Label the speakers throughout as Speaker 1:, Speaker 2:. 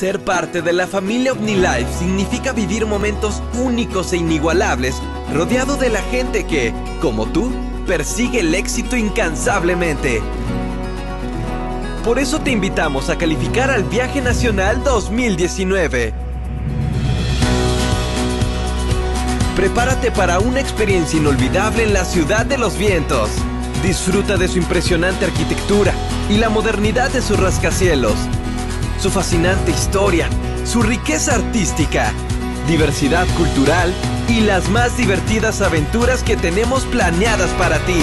Speaker 1: Ser parte de la familia OmniLife significa vivir momentos únicos e inigualables, rodeado de la gente que, como tú, persigue el éxito incansablemente. Por eso te invitamos a calificar al Viaje Nacional 2019. Prepárate para una experiencia inolvidable en la ciudad de los vientos. Disfruta de su impresionante arquitectura y la modernidad de sus rascacielos, su fascinante historia, su riqueza artística, diversidad cultural y las más divertidas aventuras que tenemos planeadas para ti.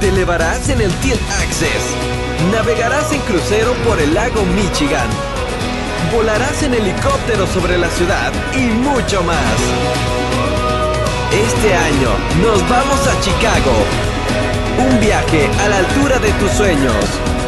Speaker 1: Te elevarás en el Tilt Access, navegarás en crucero por el lago Michigan, volarás en helicóptero sobre la ciudad y mucho más. Este año nos vamos a Chicago. Un viaje a la altura de tus sueños.